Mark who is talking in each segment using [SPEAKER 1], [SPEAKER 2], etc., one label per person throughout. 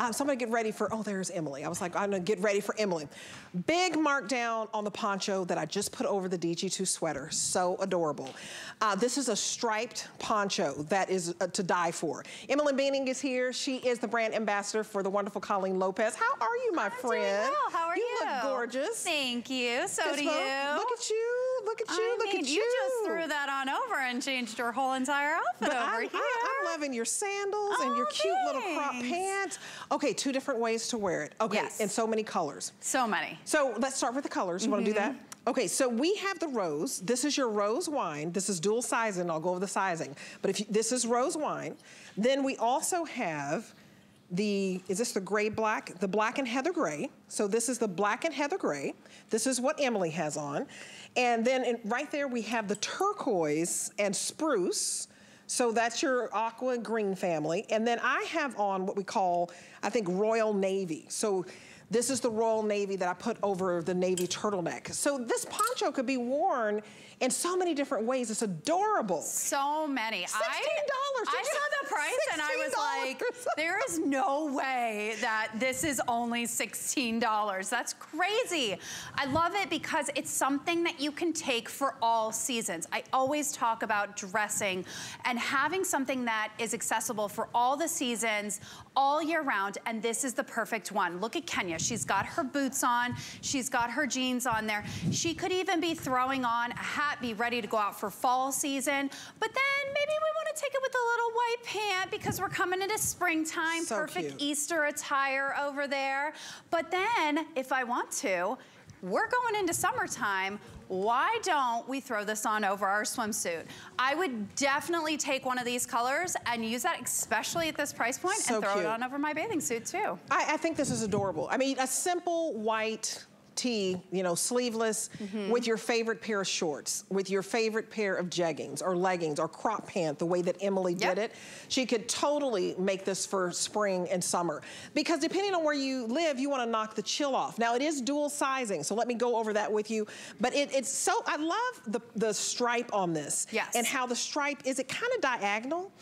[SPEAKER 1] So I'm gonna get ready for, oh, there's Emily. I was like, I'm gonna get ready for Emily. Big markdown on the poncho that I just put over the DG2 sweater. So adorable. Uh, this is a striped poncho that is uh, to die for. Emily Bening is here. She is the brand ambassador for the wonderful Colleen Lopez. How are you, my
[SPEAKER 2] I'm
[SPEAKER 1] friend?
[SPEAKER 2] Doing well. How are you?
[SPEAKER 1] You look gorgeous.
[SPEAKER 2] Thank you. So do you.
[SPEAKER 1] Look at you. Look at you.
[SPEAKER 2] I
[SPEAKER 1] look
[SPEAKER 2] mean,
[SPEAKER 1] at you.
[SPEAKER 2] you just threw that on over and changed your whole entire outfit
[SPEAKER 1] But
[SPEAKER 2] over
[SPEAKER 1] I'm,
[SPEAKER 2] here.
[SPEAKER 1] I, am loving your sandals and your
[SPEAKER 2] Oh,
[SPEAKER 1] cute little crop pants. Okay, two different ways to wear it. Okay,
[SPEAKER 2] Yes.
[SPEAKER 1] in so many colors.
[SPEAKER 2] so many.
[SPEAKER 1] So let's start with the colors. You wanna do that?
[SPEAKER 2] Mm-hmm.
[SPEAKER 1] Okay, so we have the rose. This is your rose wine. This is dual sizing. I'll go over the sizing. But if you, this is rose wine, then we also have the, is this the gray black? The black and heather gray. So this is the black and heather gray. This is what Emily has on. And then in, right there we have the turquoise and spruce. So that's your aqua green family. And then I have on what we call, I think, royal navy. So this is the royal navy that I put over the navy turtleneck. So this poncho could be worn in so many different ways. It's adorable.
[SPEAKER 2] So many.
[SPEAKER 1] $16.
[SPEAKER 2] I, I saw the price and I was like, there is no way that this is only $16. That's crazy. I love it because it's something that you can take for all seasons. I always talk about dressing and having something that is accessible for all the seasons, all year round, and this is the perfect one. Look at Kenya. She's got her boots on. She's got her jeans on there. She could even be throwing on a hat, be ready to go out for fall season, but then maybe we want to take it with a little white pant because we're coming into springtime.
[SPEAKER 1] So
[SPEAKER 2] Perfect
[SPEAKER 1] cute.
[SPEAKER 2] Easter attire over there. But then, if I want to, we're going into summertime. Why don't we throw this on over our swimsuit? I would definitely take one of these colors and use that, especially at this price point,
[SPEAKER 1] So
[SPEAKER 2] and throw
[SPEAKER 1] cute.
[SPEAKER 2] it on over my bathing suit too.
[SPEAKER 1] I, I think this is adorable. I mean, a simple white tee, you know, sleeveless,
[SPEAKER 2] Mm-hmm.
[SPEAKER 1] with your favorite pair of shorts, with your favorite pair of jeggings or leggings or crop pant, the way that Emily
[SPEAKER 2] Yep.
[SPEAKER 1] did it. She could totally make this for spring and summer. Because depending on where you live, you wanna knock the chill off. Now it is dual sizing, so let me go over that with you. But it, it's so, I love the, the stripe on this.
[SPEAKER 2] Yes.
[SPEAKER 1] And how the stripe, is it kind of diagonal?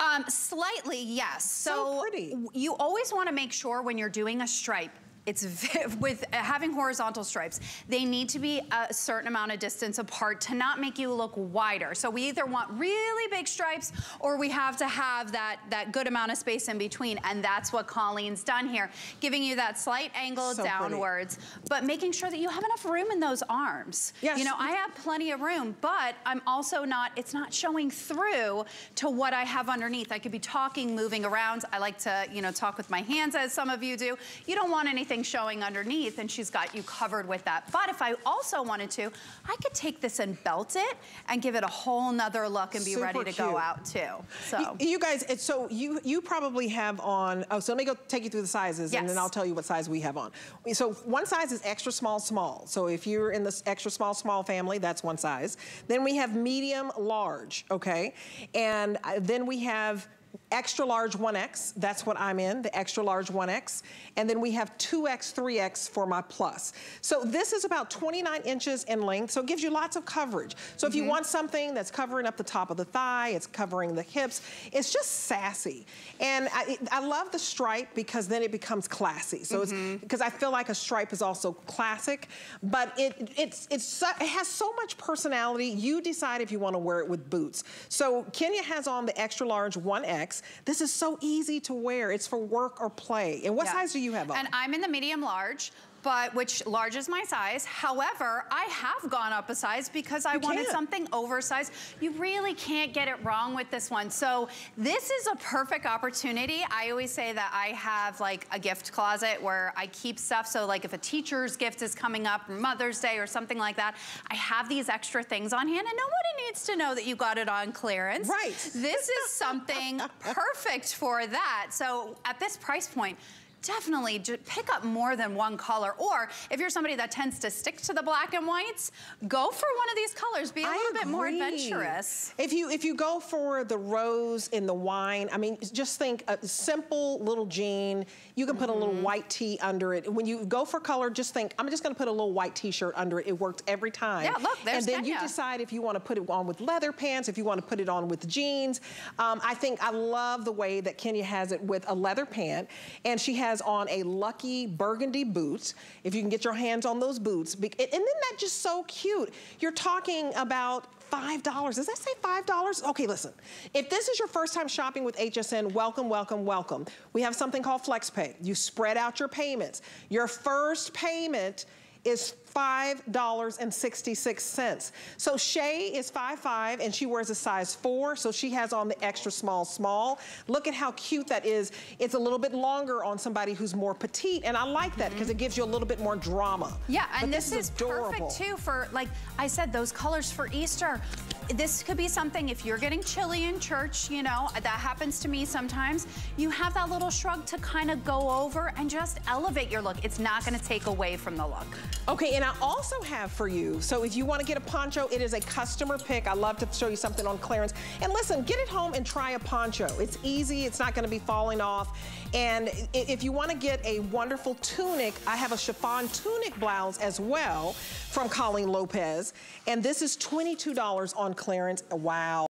[SPEAKER 2] Um, slightly, yes.
[SPEAKER 1] So pretty.
[SPEAKER 2] You always want to make sure when you're doing a stripe, it's with uh, having horizontal stripes, they need to be a certain amount of distance apart to not make you look wider. So we either want really big stripes or we have to have that, that good amount of space in between. And that's what Colleen's done here, giving you that slight angle
[SPEAKER 1] So pretty.
[SPEAKER 2] downwards, but making sure that you have enough room in those arms.
[SPEAKER 1] Yes.
[SPEAKER 2] You know, I have plenty of room, but I'm also not, it's not showing through to what I have underneath. I could be talking, moving around. I like to, you know, talk with my hands as some of you do. You don't want anything showing underneath and she's got you covered with that. But if I also wanted to, I could take this and belt it and give it a whole nother look and be
[SPEAKER 1] Super
[SPEAKER 2] ready to go out too. So.
[SPEAKER 1] Y- You guys, it's so you you probably have on, oh, so let me go take you through the sizes and then I'll tell you what size we have on. So one size is extra small, small. So if you're in this extra small, small family, that's one size. Then we have medium, large, okay? And uh, then we have extra large 1X, that's what I'm in, the extra large 1X. And then we have 2X, 3X for my plus. So this is about 29 inches in length, so it gives you lots of coverage. So if you mm-hmm. want something that's covering up the top of the thigh, it's covering the hips, it's just sassy. And I, I love the stripe because then it becomes classy. So it's, mm-hmm. because I feel like a stripe is also classic, but it, it's, it's, so- it has so much personality. You decide if you want to wear it with boots. So Kenya has on the extra large 1X. This is so easy to wear. It's for work or play. And what
[SPEAKER 2] Yeah.
[SPEAKER 1] size do you have on?
[SPEAKER 2] And I'm in the medium large. But which large is my size. However, I have gone up a size because I
[SPEAKER 1] You
[SPEAKER 2] wanted
[SPEAKER 1] can.
[SPEAKER 2] something oversized. You really can't get it wrong with this one. So this is a perfect opportunity. I always say that I have like a gift closet where I keep stuff. So like if a teacher's gift is coming up, Mother's Day or something like that, I have these extra things on hand and nobody needs to know that you got it on clearance.
[SPEAKER 1] Right.
[SPEAKER 2] This is something perfect for that. So at this price point, definitely pick up more than one color. Or if you're somebody that tends to stick to the black and whites, go for one of these colors. Be a
[SPEAKER 1] I
[SPEAKER 2] little
[SPEAKER 1] agree.
[SPEAKER 2] bit more adventurous.
[SPEAKER 1] If you if you go for the rose in the wine, I mean, just think a simple little jean. You can put mm -hmm. a little mm-hmm. white tee under it. When you go for color, just think, I'm just gonna put a little white t-shirt under it. It worked every time.
[SPEAKER 2] Yeah, look, there's
[SPEAKER 1] And then
[SPEAKER 2] Kenya.
[SPEAKER 1] you decide if you wanna put it on with leather pants, if you wanna put it on with jeans. Um, I think I love the way that Kenya has it with a leather pant. And she has on a lucky burgundy boot. If you can get your hands on those boots. And then that just so cute. You're talking about $5. Does that say $5? Okay, listen. If this is your first time shopping with HSN, welcome, welcome, welcome. We have something called FlexPay. You spread out your payments. Your first payment is $5.66. So Shay is 5'5", and she wears a size 4, so she has on the extra small small. Look at how cute that is. It's a little bit longer on somebody who's more petite, and I like that because mm -hmm. it gives you a little bit more drama.
[SPEAKER 2] Yeah, and this, this, is, is perfect too for, like I said, those colors for Easter this could be something if you're getting chilly in church, you know, that happens to me sometimes, you have that little shrug to kind of go over and just elevate your look. It's not gonna take away from the look.
[SPEAKER 1] Okay, and I also have for you, so if you wanna get a poncho, it is a customer pick. I love to show you something on clearance. And listen, get it home and try a poncho. It's easy, it's not gonna be falling off. And if you wanna get a wonderful tunic, I have a chiffon tunic blouse as well from Colleen Lopez. And this is $22 on clearance. Wow.